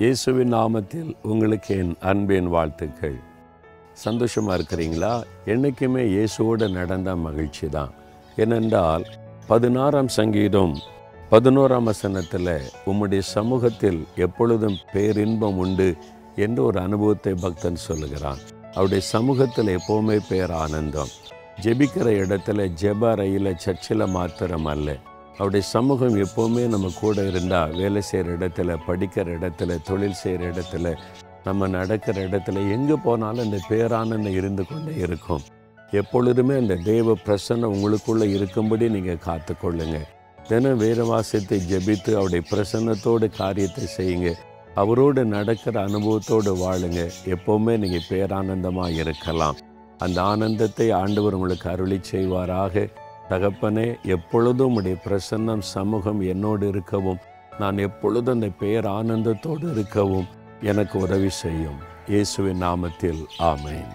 இயேசுவின் நாமத்தில் உங்களுக்கு என் அன்பின் வாழ்த்துக்கள். சந்தோஷமாக இருக்கிறீங்களா? என்றைக்குமே இயேசுவோடு நடந்த மகிழ்ச்சி தான் ஏனென்றால் பதினாறாம் சங்கீதம் பதினோராம் வசனத்தில் உம்முடைய சமூகத்தில் எப்பொழுதும் பேரின்பம் உண்டு என்ற ஒரு அனுபவத்தை பக்தன் சொல்லுகிறான். அவருடைய சமூகத்தில் எப்போவுமே பேர் ஆனந்தம். ஜெபிக்கிற இடத்துல ஜெப ரயில சர்ச்சில் மாத்திரம் அல்ல. அவருடைய சமூகம் எப்போவுமே நம்ம கூட இருந்தால் வேலை செய்கிற இடத்துல படிக்கிற இடத்துல தொழில் செய்கிற இடத்துல நம்ம நடக்கிற இடத்துல எங்கே போனாலும் அந்த பேரானந்தம் இருந்து கொண்டே இருக்கும். எப்பொழுதுமே அந்த தெய்வ பிரசன்னம் உங்களுக்குள்ளே இருக்கும்படி நீங்கள் காத்துக்கொள்ளுங்க. தினம் வேறு வாசித்து ஜெபித்து அவருடைய பிரசன்னத்தோடு காரியத்தை செய்யுங்க. அவரோடு நடக்கிற அனுபவத்தோடு வாழுங்க. எப்போவுமே நீங்கள் பேரானந்தமாக இருக்கலாம். அந்த ஆனந்தத்தை ஆண்டவர் உங்களுக்கு அருளி செய்வாராக. தகப்பனே எப்பொழுதும் உடைய பிரசன்னம் சமூகம் என்னோடு இருக்கவும் நான் எப்பொழுதும் அந்த பேர் ஆனந்தத்தோடு இருக்கவும் எனக்கு உதவி செய்யும். இயேசுவின் நாமத்தில் ஆமேன்.